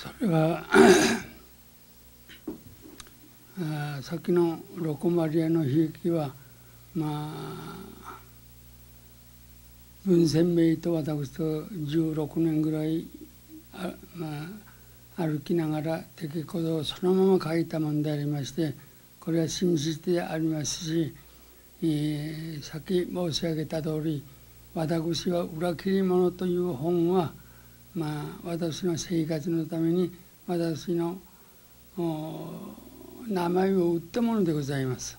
それはさっきのロコマリアの悲劇はまあ文鮮明と私と16年ぐらいあ、まあ、歩きながら敵ことをそのまま書いたものでありましてこれは真実でありますし、えー、さっき申し上げた通り「私は裏切り者」という本は、まあ、私の生活のために私の名前を売ったものでございます。